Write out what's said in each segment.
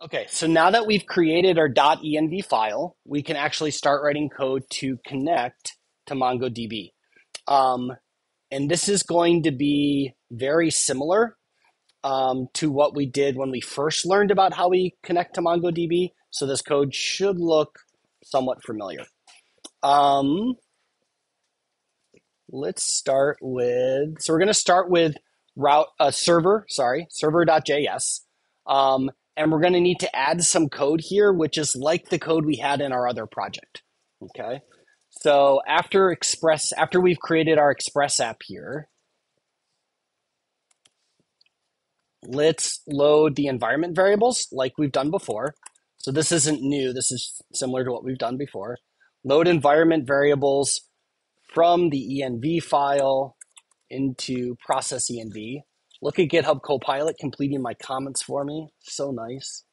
Okay, so now that we've created our .env file, we can actually start writing code to connect to MongoDB. Um, and this is going to be very similar um, to what we did when we first learned about how we connect to MongoDB. So this code should look somewhat familiar. Um, let's start with, so we're going to start with route uh, server, sorry, server.js. Um, and we're going to need to add some code here, which is like the code we had in our other project. Okay. So after Express, after we've created our Express app here, let's load the environment variables like we've done before. So this isn't new. This is similar to what we've done before. Load environment variables from the env file into process env. Look at GitHub Copilot completing my comments for me. So nice.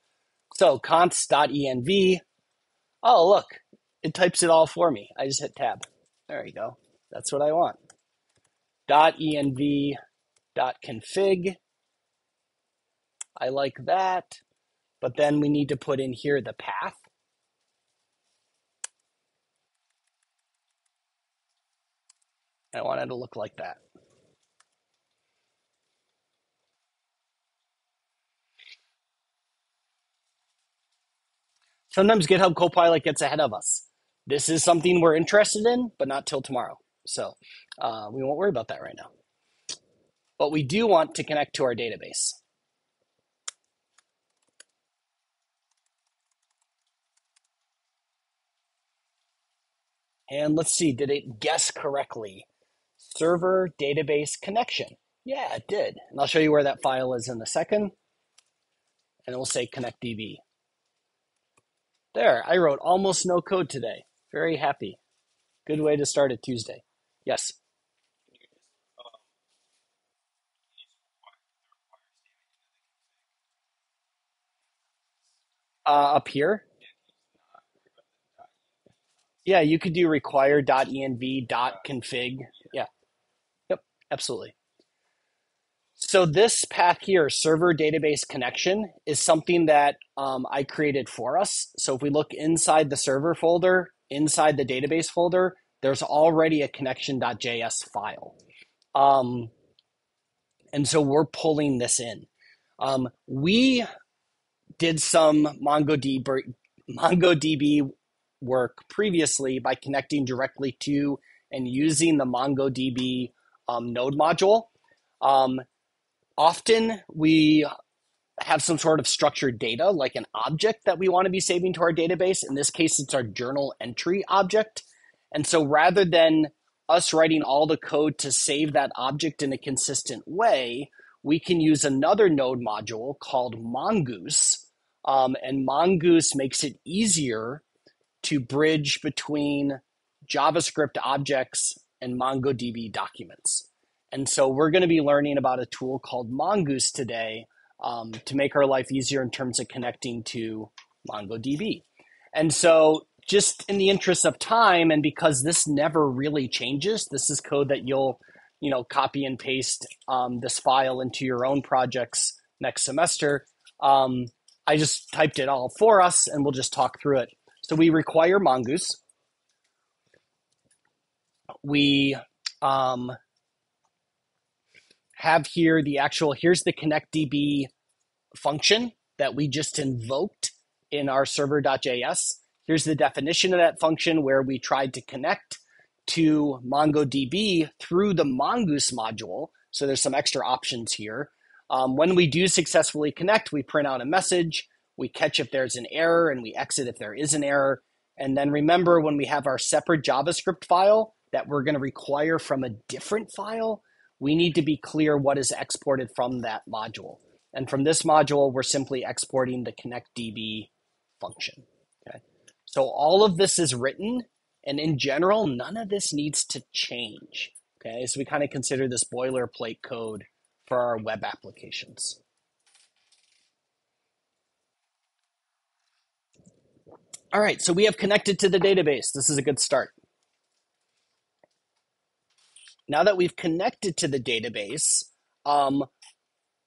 So const dotenv. Oh, look, it types it all for me. I just hit tab. There you go. That's what I want. dotenv .config. I like that. But then we need to put in here the path. I want it to look like that. Sometimes GitHub Copilot gets ahead of us. This is something we're interested in, but not till tomorrow. So uh, we won't worry about that right now. But we do want to connect to our database. And let's see, did it guess correctly? Server database connection. Yeah, it did. And I'll show you where that file is in a second. And it will say connectdb. There, I wrote almost no code today. Very happy. Good way to start a Tuesday. Yes. Uh, up here? Yeah, you could do require.env.config. Yeah. Yep, absolutely. So this path here, server database connection, is something that um, I created for us. So if we look inside the server folder, inside the database folder, there's already a connection.js file. Um, and so we're pulling this in. Um, we did some MongoDB, MongoDB work previously by connecting directly to and using the MongoDB um, node module. Um, often we have some sort of structured data, like an object that we want to be saving to our database. In this case, it's our journal entry object. And so rather than us writing all the code to save that object in a consistent way, we can use another node module called Mongoose. Um, and Mongoose makes it easier to bridge between JavaScript objects and MongoDB documents. And so we're going to be learning about a tool called Mongoose today um, to make our life easier in terms of connecting to MongoDB. And so just in the interest of time and because this never really changes, this is code that you'll you know copy and paste um, this file into your own projects next semester. Um, I just typed it all for us and we'll just talk through it. So we require Mongoose. We um, have here the actual, here's the ConnectDB function that we just invoked in our server.js. Here's the definition of that function where we tried to connect to MongoDB through the Mongoose module. So there's some extra options here. Um, when we do successfully connect, we print out a message, we catch if there's an error, and we exit if there is an error. And then remember when we have our separate JavaScript file that we're going to require from a different file, we need to be clear what is exported from that module. And from this module, we're simply exporting the ConnectDB function. Okay. So all of this is written, and in general, none of this needs to change. Okay, so we kind of consider this boilerplate code for our web applications. All right, so we have connected to the database. This is a good start. Now that we've connected to the database, um,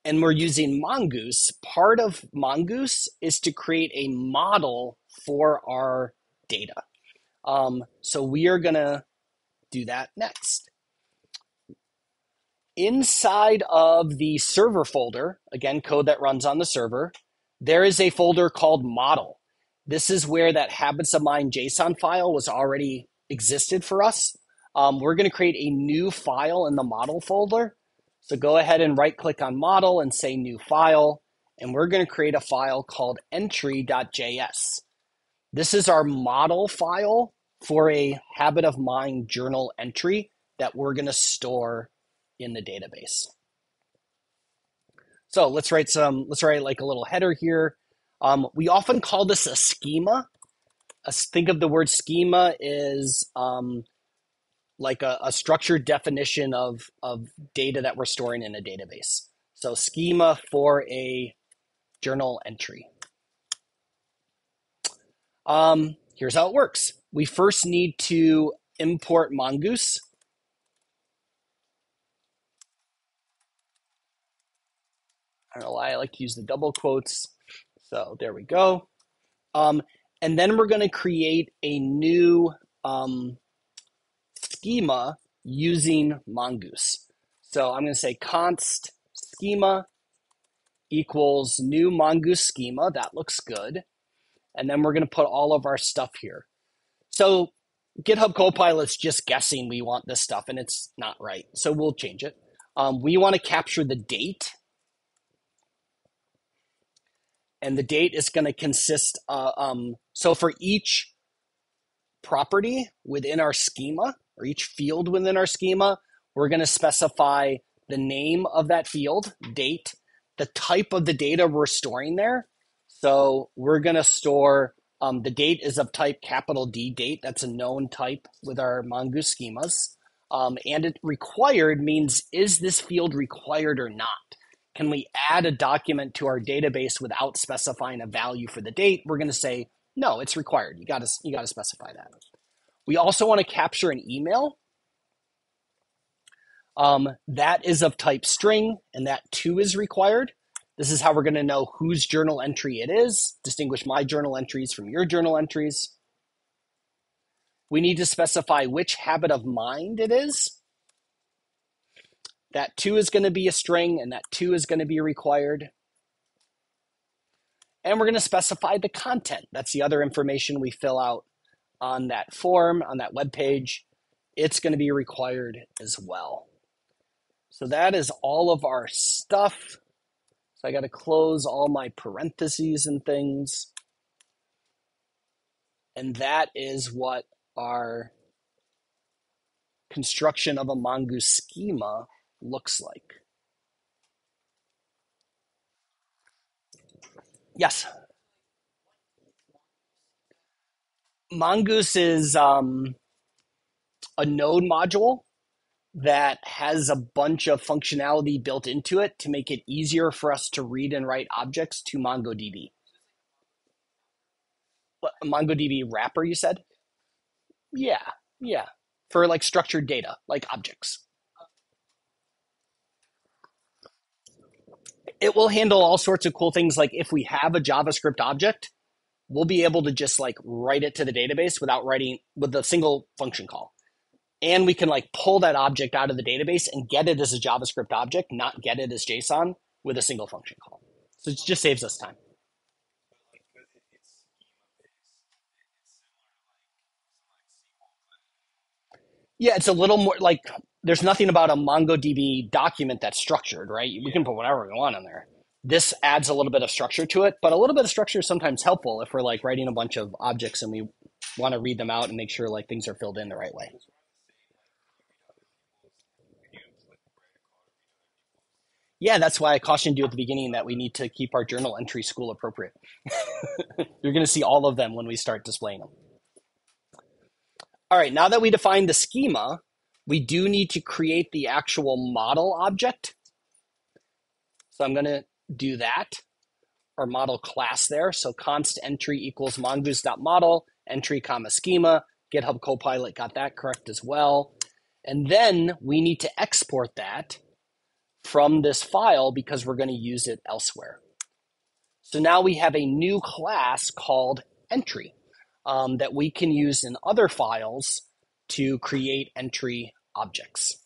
and we're using Mongoose, part of Mongoose is to create a model for our data. Um, so we are going to do that next. Inside of the server folder, again, code that runs on the server, there is a folder called model. This is where that habits of mind JSON file was already existed for us. Um, we're going to create a new file in the model folder. So go ahead and right click on model and say new file. And we're going to create a file called entry.js. This is our model file for a habit of mind journal entry that we're going to store in the database. So let's write some, let's write like a little header here. Um, we often call this a schema. A, think of the word schema is um, like a, a structured definition of, of data that we're storing in a database. So schema for a journal entry. Um, here's how it works. We first need to import Mongoose. I don't know why I like to use the double quotes. So there we go. Um, and then we're going to create a new um, schema using Mongoose. So I'm going to say const schema equals new Mongoose schema. That looks good. And then we're going to put all of our stuff here. So GitHub Copilot's just guessing we want this stuff, and it's not right. So we'll change it. Um, we want to capture the date. And the date is going to consist, uh, um, so for each property within our schema, or each field within our schema, we're going to specify the name of that field, date, the type of the data we're storing there. So we're going to store um, the date is of type capital D date. That's a known type with our Mongoose schemas. Um, and it required means is this field required or not? Can we add a document to our database without specifying a value for the date? We're going to say no, it's required. You got to you got to specify that. We also want to capture an email. Um, that is of type string, and that too is required. This is how we're going to know whose journal entry it is, distinguish my journal entries from your journal entries. We need to specify which habit of mind it is. That two is going to be a string, and that two is going to be required. And we're going to specify the content. That's the other information we fill out on that form, on that web page. It's going to be required as well. So that is all of our stuff. So I got to close all my parentheses and things. And that is what our construction of a Mongoose schema looks like. Yes. Mongoose is um, a node module that has a bunch of functionality built into it to make it easier for us to read and write objects to MongoDB. What, MongoDB wrapper, you said? Yeah, yeah. For like structured data, like objects. It will handle all sorts of cool things. Like if we have a JavaScript object, we'll be able to just like write it to the database without writing with a single function call and we can like pull that object out of the database and get it as a JavaScript object, not get it as JSON with a single function call. So it just saves us time. Yeah, it's a little more like there's nothing about a MongoDB document that's structured, right? We can put whatever we want in there. This adds a little bit of structure to it, but a little bit of structure is sometimes helpful if we're like writing a bunch of objects and we want to read them out and make sure like things are filled in the right way. yeah, that's why I cautioned you at the beginning that we need to keep our journal entry school appropriate. You're going to see all of them when we start displaying them. All right, now that we defined the schema, we do need to create the actual model object. So I'm going to do that, or model class there. So const entry equals mongoose.model, entry comma schema. GitHub Copilot got that correct as well. And then we need to export that from this file because we're going to use it elsewhere. So now we have a new class called entry um, that we can use in other files to create entry objects.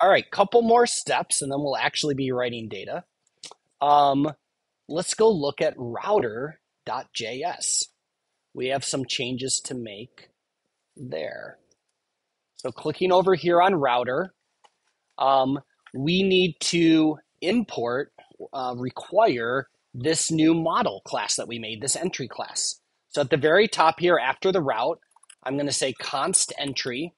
All right, couple more steps, and then we'll actually be writing data. Um, let's go look at router.js. We have some changes to make there. So clicking over here on router, um, we need to import, uh, require this new model class that we made, this entry class. So at the very top here, after the route, I'm going to say const entry.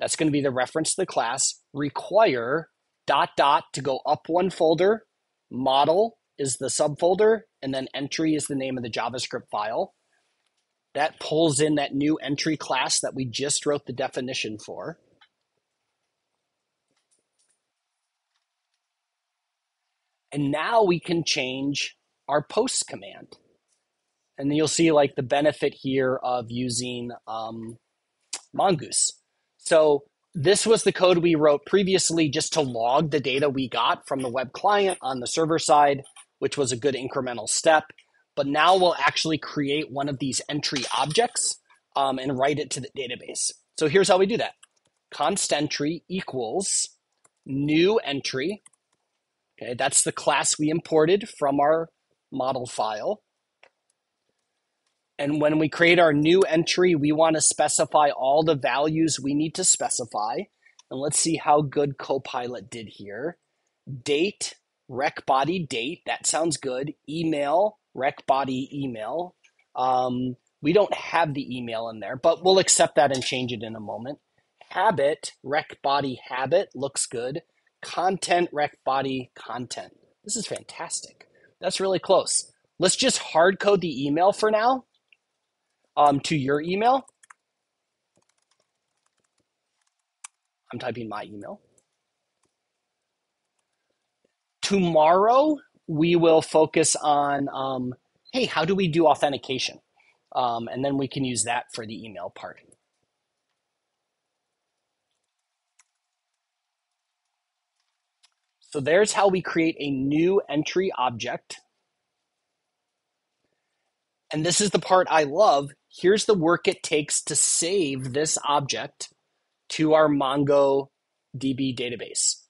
That's going to be the reference to the class. Require dot dot to go up one folder. Model is the subfolder, and then entry is the name of the JavaScript file. That pulls in that new entry class that we just wrote the definition for. And now we can change our post command. And you'll see like the benefit here of using um, Mongoose. So this was the code we wrote previously just to log the data we got from the web client on the server side, which was a good incremental step. But now we'll actually create one of these entry objects um, and write it to the database. So here's how we do that. Const entry equals new entry. Okay, that's the class we imported from our model file. And when we create our new entry, we want to specify all the values we need to specify. And let's see how good Copilot did here. Date, req body date, that sounds good. Email, req body email. Um, we don't have the email in there, but we'll accept that and change it in a moment. Habit, req body habit, looks good. Content, req body content. This is fantastic. That's really close. Let's just hard code the email for now um, to your email. I'm typing my email. Tomorrow, we will focus on um, hey, how do we do authentication? Um, and then we can use that for the email part. So there's how we create a new entry object. And this is the part I love here's the work it takes to save this object to our MongoDB database.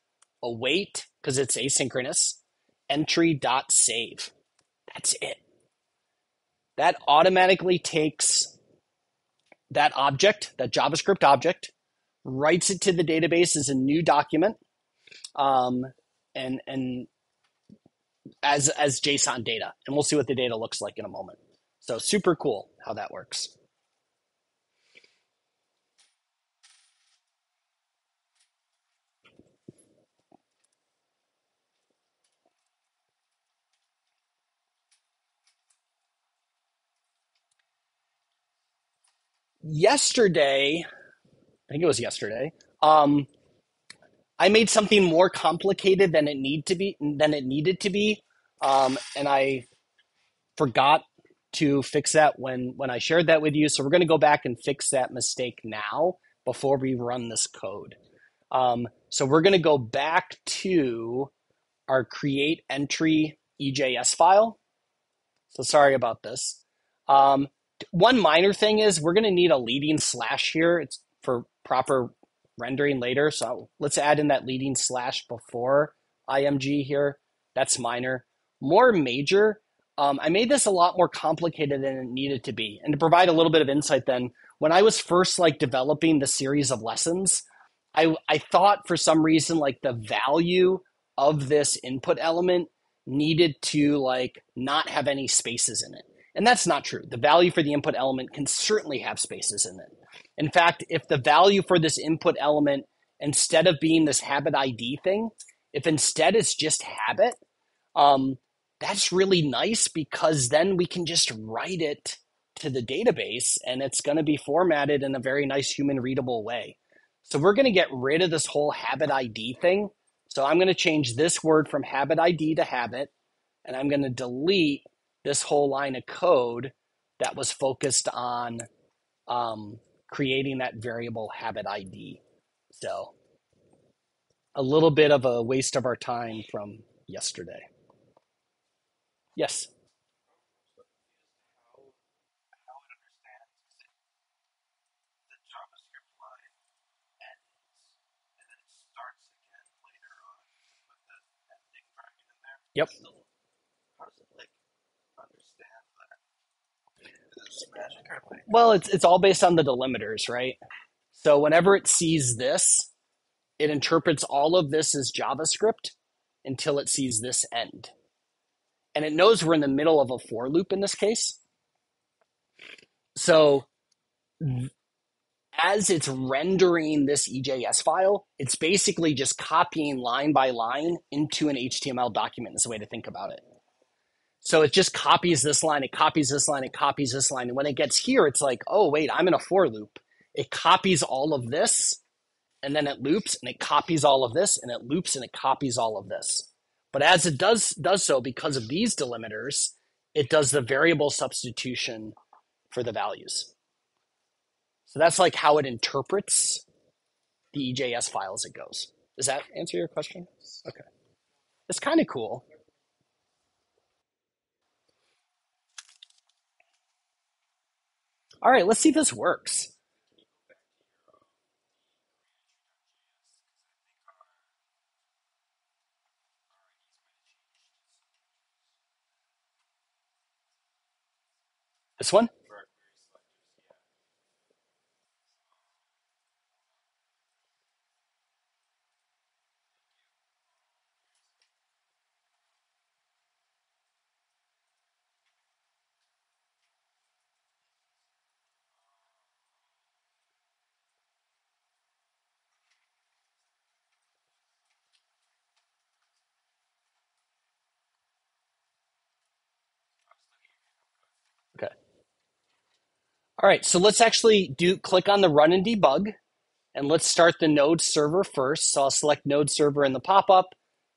Await, because it's asynchronous, entry.save. That's it. That automatically takes that object, that JavaScript object, writes it to the database as a new document, um, and and as as JSON data. And we'll see what the data looks like in a moment. So super cool how that works. Yesterday, I think it was yesterday, um, I made something more complicated than it need to be than it needed to be, um, and I forgot to fix that when when I shared that with you. So we're going to go back and fix that mistake now before we run this code. Um, so we're going to go back to our create entry EJS file. So sorry about this. Um, one minor thing is we're going to need a leading slash here. It's for proper rendering later. So let's add in that leading slash before IMG here. That's minor. More major um, I made this a lot more complicated than it needed to be. And to provide a little bit of insight, then, when I was first like developing the series of lessons, I, I thought for some reason like the value of this input element needed to like not have any spaces in it. And that's not true. The value for the input element can certainly have spaces in it. In fact, if the value for this input element, instead of being this habit ID thing, if instead it's just habit, um, that's really nice because then we can just write it to the database and it's going to be formatted in a very nice human readable way. So we're going to get rid of this whole habit ID thing. So I'm going to change this word from habit ID to habit, and I'm going to delete this whole line of code that was focused on um, creating that variable habit ID. So a little bit of a waste of our time from yesterday. Yes. Yep. Well, it's it's all based on the delimiters, right? So whenever it sees this, it interprets all of this as JavaScript until it sees this end. And it knows we're in the middle of a for loop in this case. So as it's rendering this EJS file, it's basically just copying line by line into an HTML document, is the way to think about it. So it just copies this line, it copies this line, it copies this line. And when it gets here, it's like, oh, wait, I'm in a for loop. It copies all of this, and then it loops, and it copies all of this, and it loops, and it copies all of this. But as it does, does so, because of these delimiters, it does the variable substitution for the values. So that's like how it interprets the EJS file as it goes. Does that answer your question? Okay. It's kind of cool. All right, let's see if this works. This one? Okay. All right, so let's actually do click on the run and debug and let's start the node server first. So I'll select node server in the pop-up.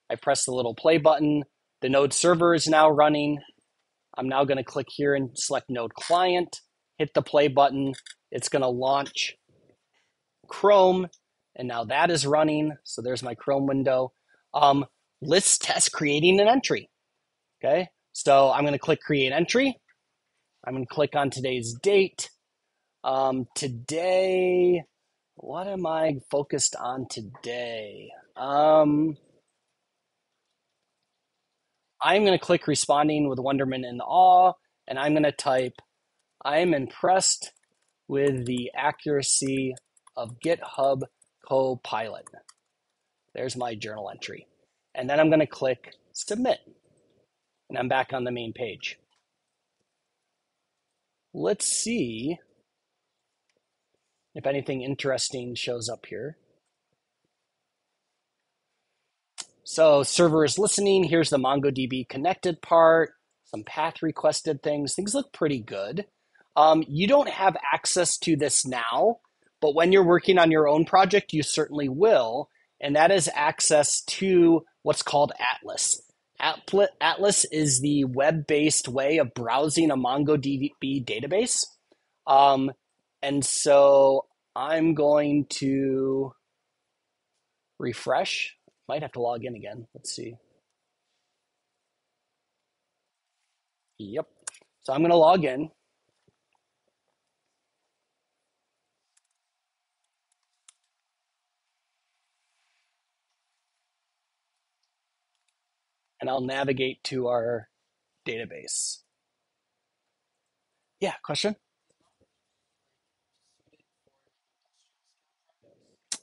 I press the little play button. The node server is now running. I'm now going to click here and select node client, hit the play button. It's going to launch Chrome, and now that is running. So there's my Chrome window. Um, let's test creating an entry. Okay, so I'm going to click create entry. I'm going to click on today's date. Um, today, what am I focused on today? Um, I'm going to click responding with wonderment and awe, and I'm going to type, I am impressed with the accuracy of GitHub Copilot. There's my journal entry. And then I'm going to click submit. And I'm back on the main page. Let's see if anything interesting shows up here. So server is listening. Here's the MongoDB connected part, some path requested things. Things look pretty good. Um, you don't have access to this now, but when you're working on your own project, you certainly will. And that is access to what's called Atlas. Atlas is the web based way of browsing a MongoDB database. Um, and so I'm going to refresh. Might have to log in again. Let's see. Yep. So I'm going to log in. and I'll navigate to our database. Yeah, question?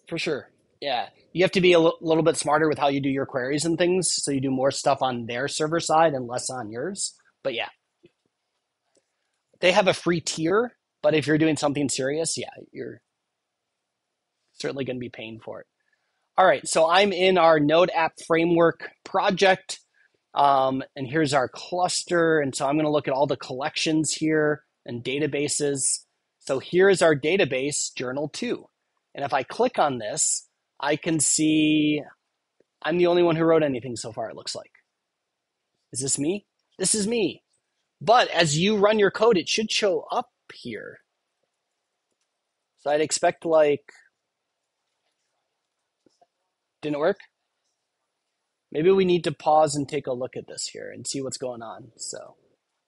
For sure. Yeah. You have to be a l- little bit smarter with how you do your queries and things. So you do more stuff on their server side and less on yours. But yeah. They have a free tier, but if you're doing something serious, yeah, you're certainly going to be paying for it. All right. So I'm in our Node app framework project. Um, and here's our cluster. And so I'm going to look at all the collections here and databases. So here's our database, Journal 2. And if I click on this, I can see I'm the only one who wrote anything so far, it looks like. Is this me? This is me. But as you run your code, it should show up here. So I'd expect like, didn't work? Maybe we need to pause and take a look at this here and see what's going on. So.